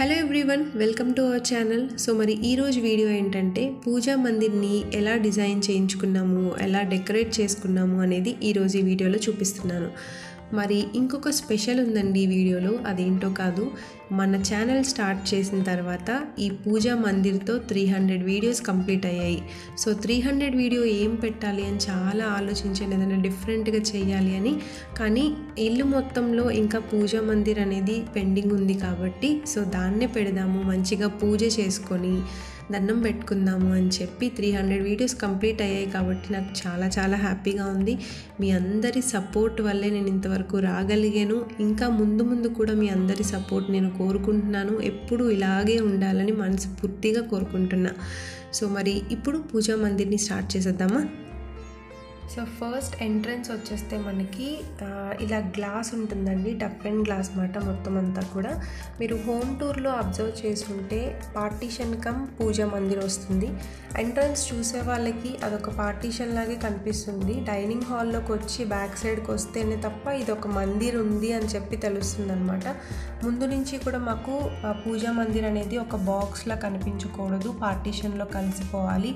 Hello everyone welcome to our channel so మరి ఈరోజు video ఏంటంటే పూజా మందిర్ని ఎలా డిజైన్ చేయించుకున్నాము ఎలా డెకరేట్ చేసుకున్నాము అనేది ఈరోజు ఈ వీడియోలో చూపిస్తున్నాను. మరి ఇంకొక స్పెషల్ ఉందండి వీడియోలో అదేంటో కాదు. మన ఛానల్ స్టార్ట్ చేసిన తర్వాత ఈ పూజా మందిర్తో త్రీ హండ్రెడ్ వీడియోస్ కంప్లీట్ అయ్యాయి. సో త్రీ హండ్రెడ్ వీడియో ఏం పెట్టాలి అని చాలా ఆలోచించాను ఏదైనా డిఫరెంట్గా చేయాలి అని. కానీ ఇల్లు మొత్తంలో ఇంకా పూజా మందిర్ అనేది పెండింగ్ ఉంది కాబట్టి సో దాన్నే పెడదాము మంచిగా పూజ చేసుకొని. దండం పెట్టుకుందాము అని చెప్పి త్రీ హండ్రెడ్ వీడియోస్ కంప్లీట్ అయ్యాయి కాబట్టి నాకు చాలా చాలా హ్యాపీగా ఉంది. మీ అందరి సపోర్ట్ వల్లే నేను ఇంతవరకు రాగలిగాను. ఇంకా ముందు ముందు కూడా మీ అందరి సపోర్ట్ నేను కోరుకుంటున్నాను. ఎప్పుడు ఇలాగే ఉండాలని మనస్ఫూర్తిగా కోరుకుంటున్నా. సో మరి ఇప్పుడు పూజా మందిర్ని స్టార్ట్ చేసేద్దామా? సో ఫస్ట్ ఎంట్రన్స్ వచ్చేస్తే మనకి ఇలా గ్లాస్ ఉంటుందండి డఫ్ అండ్ గ్లాస్ మాట మొత్తం అంతా కూడా. మీరు హోమ్ టూర్లో అబ్జర్వ్ చేసుకుంటే పార్టీషన్ కమ్ పూజా మందిర్ వస్తుంది. ఎంట్రన్స్ చూసే వాళ్ళకి అదొక పార్టీషన్ లాగే కనిపిస్తుంది. డైనింగ్ హాల్లోకి వచ్చి బ్యాక్ సైడ్కి వస్తేనే తప్ప ఇది ఒక మందిర్ ఉంది అని చెప్పి తెలుస్తుంది అనమాట ముందు నుంచి కూడా మాకు పూజా మందిర్ అనేది ఒక బాక్స్లా కనిపించకూడదు పార్టీషన్లో కలిసిపోవాలి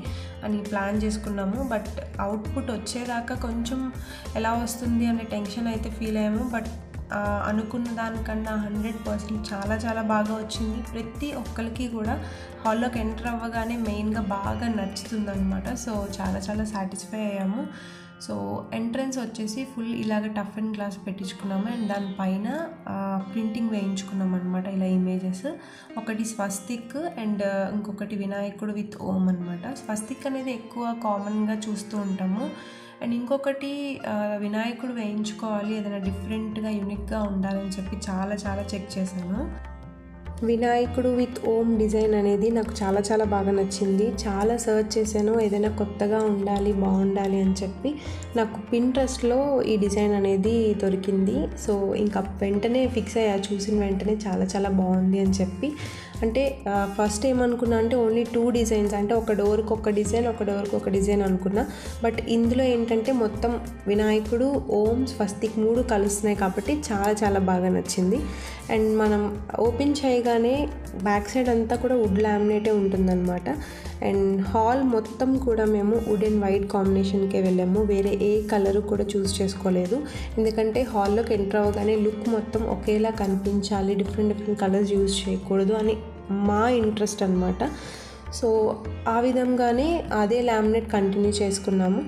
అని ప్లాన్ చేసుకున్నాము. బట్ అవుట్పుట్ వచ్చే వచ్చేదాకా కొంచెం ఎలా వస్తుంది అనే టెన్షన్ అయితే ఫీల్ అయ్యాము. బట్ అనుకున్న దానికన్నా హండ్రెడ్ పర్సెంట్ చాలా చాలా బాగా వచ్చింది. ప్రతి ఒక్కరికి కూడా హాల్లోకి ఎంటర్ అవ్వగానే మెయిన్గా బాగా నచ్చుతుంది అనమాట సో చాలా చాలా సాటిస్ఫై అయ్యాము. సో ఎంట్రన్స్ వచ్చేసి ఫుల్ ఇలాగ టఫ్ అండ్ గ్లాస్ పెట్టించుకున్నాము. అండ్ దానిపైన ప్రింటింగ్ వేయించుకున్నాం అనమాట ఇలా ఇమేజెస్ ఒకటి స్వస్తిక్ అండ్ ఇంకొకటి వినాయకుడు విత్ ఓం అనమాట స్వస్తిక్ అనేది ఎక్కువ కామన్గా చూస్తూ ఉంటాము. అండ్ ఇంకొకటి వినాయకుడు వేయించుకోవాలి ఏదైనా డిఫరెంట్గా యూనిక్గా ఉండాలని చెప్పి చాలా చాలా చెక్ చేశాను. వినాయకుడు విత్ ఓం డిజైన్ అనేది నాకు చాలా చాలా బాగా నచ్చింది. చాలా సర్చ్ చేశాను ఏదైనా కొత్తగా ఉండాలి బాగుండాలి అని చెప్పి. నాకు పింట్రెస్ట్లో ఈ డిజైన్ అనేది దొరికింది. సో ఇంకా వెంటనే ఫిక్స్ అయ్యా చూసిన వెంటనే చాలా చాలా బాగుంది అని చెప్పి. అంటే ఫస్ట్ ఏమనుకున్నా అంటే ఓన్లీ టూ డిజైన్స్ అంటే ఒక డోర్కి ఒక డిజైన్ ఒక డోర్కి ఒక డిజైన్ అనుకున్నా. బట్ ఇందులో ఏంటంటే మొత్తం వినాయకుడు ఓం ఫస్తిక్ మూడు కలుస్తున్నాయి కాబట్టి చాలా చాలా బాగా నచ్చింది. అండ్ మనం ఓపెన్ చేయగానే బ్యాక్ సైడ్ అంతా కూడా వుడ్ లామినేటే ఉంటుందన్నమాట. అండ్ హాల్ మొత్తం కూడా మేము వుడ్ అండ్ వైట్ కాంబినేషన్కే వెళ్ళాము. వేరే ఏ కలరు కూడా చూస్ చేసుకోలేదు. ఎందుకంటే హాల్లోకి ఎంటర్ అవగానే లుక్ మొత్తం ఒకేలా కనిపించాలి. డిఫరెంట్ డిఫరెంట్ కలర్స్ యూజ్ చేయకూడదు అని మా ఇంట్రెస్ట్ అనమాట సో ఆ విధంగానే అదే లామినేట్ కంటిన్యూ చేసుకున్నాము.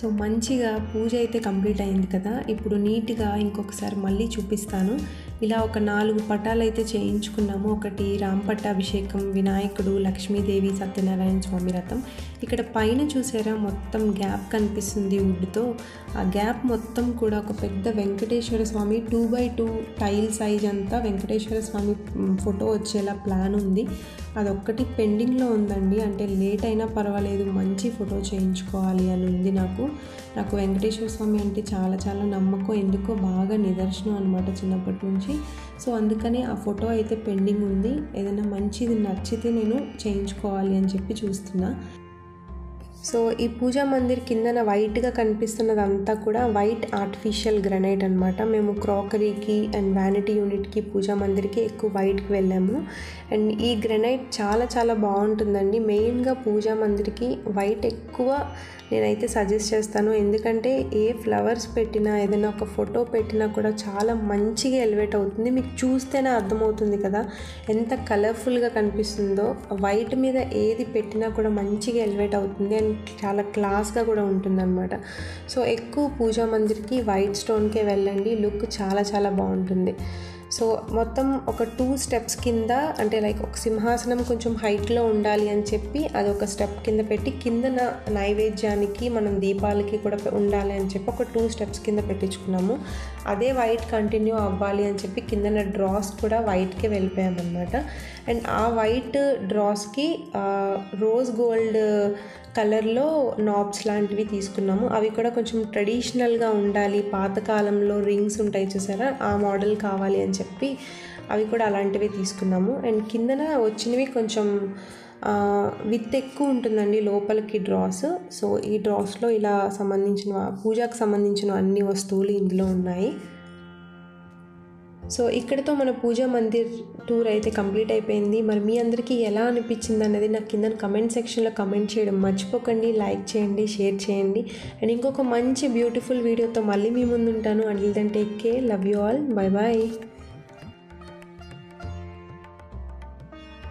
సో మంచిగా పూజ అయితే కంప్లీట్ అయింది కదా. ఇప్పుడు నీట్గా ఇంకొకసారి మళ్ళీ చూపిస్తాను. ఇలా ఒక నాలుగు పటాలు అయితే చేయించుకున్నాము. ఒకటి రాంపట్ట అభిషేకం వినాయకుడు లక్ష్మీదేవి సత్యనారాయణ స్వామి రథం. ఇక్కడ పైన చూసారా మొత్తం గ్యాప్ కనిపిస్తుంది వుడ్తో. ఆ గ్యాప్ మొత్తం కూడా ఒక పెద్ద Venkateswara Swamy two by two tile size అంతా వెంకటేశ్వర స్వామి ఫోటో వచ్చేలా ప్లాన్ ఉంది. అదొక్కటి పెండింగ్లో ఉందండి. అంటే లేట్ అయినా పర్వాలేదు మంచి ఫోటో చేయించుకోవాలి అని ఉంది నాకు. నాకు వెంకటేశ్వర స్వామి అంటే చాలా చాలా నమ్మకం ఎందుకో బాగా నిదర్శనం అనమాట చిన్నప్పటి నుంచి. సో అందుకని ఆ ఫోటో అయితే పెండింగ్ ఉంది. ఏదైనా మంచిది నచ్చితే నేను చేయించుకోవాలి అని చెప్పి చూస్తున్నా. సో ఈ పూజా మందిర్ కిందన వైట్గా కనిపిస్తున్నదంతా కూడా వైట్ ఆర్టిఫిషియల్ గ్రనైట్ అనమాట మేము క్రాకరీకి అండ్ వ్యానిటీ యూనిట్కి పూజా మందిర్కి ఎక్కువ వైట్కి వెళ్ళాము. అండ్ ఈ గ్రనైట్ చాలా చాలా బాగుంటుందండి. మెయిన్గా పూజా మందిర్కి వైట్ ఎక్కువ నేనైతే సజెస్ట్ చేస్తాను. ఎందుకంటే ఏ ఫ్లవర్స్ పెట్టినా ఏదైనా ఒక ఫోటో పెట్టినా కూడా చాలా మంచిగా ఎలివేట్ అవుతుంది. మీకు చూస్తేనే అర్థమవుతుంది కదా ఎంత కలర్ఫుల్గా కనిపిస్తుందో. వైట్ మీద ఏది పెట్టినా కూడా మంచిగా ఎలివేట్ అవుతుంది. అండ్ చాలా క్లాస్గా కూడా ఉంటుందన్నమాట. సో ఎక్కువ పూజా మందిర్కి వైట్ స్టోన్కే వెళ్ళండి. లుక్ చాలా చాలా బాగుంటుంది. సో మొత్తం ఒక టూ స్టెప్స్ కింద అంటే లైక్ ఒక సింహాసనం కొంచెం హైట్లో ఉండాలి అని చెప్పి అది ఒక స్టెప్ కింద పెట్టి కింద నైవేద్యానికి మనం దీపాలకి కూడా ఉండాలి అని చెప్పి ఒక టూ స్టెప్స్ కింద పెట్టించుకున్నాము. అదే వైట్ కంటిన్యూ అవ్వాలి అని చెప్పి కిందన డ్రాస్ కూడా వైట్కే వెళ్ళిపోయామన్నమాట. అండ్ ఆ వైట్ డ్రాస్కి రోజ్ గోల్డ్ కలర్లో నాబ్స్ లాంటివి తీసుకున్నాము. అవి కూడా కొంచెం ట్రెడిషనల్గా ఉండాలి. పాతకాలంలో రింగ్స్ ఉంటాయి చూసారా? ఆ మోడల్ కావాలి అని చెప్పి అవి కూడా అలాంటివి తీసుకున్నాము. అండ్ కిందన వచ్చినవి కొంచెం విత్ ఎక్కువ ఉంటుందండి లోపలికి డ్రాస్ సో ఈ డ్రాస్లో ఇలా సంబంధించిన పూజకు సంబంధించిన అన్ని వస్తువులు ఇందులో ఉన్నాయి. సో ఇక్కడతో మన పూజా మందిర్ టూర్ అయితే కంప్లీట్ అయిపోయింది. మరి మీ అందరికీ ఎలా అనిపించింది అనేది నాకు కింద కమెంట్ సెక్షన్లో కమెంట్ చేయడం మర్చిపోకండి. లైక్ చేయండి షేర్ చేయండి. అండ్ ఇంకొక మంచి బ్యూటిఫుల్ వీడియోతో మళ్ళీ మీ ముందు ఉంటాను and then take care. Love you all. Bye bye.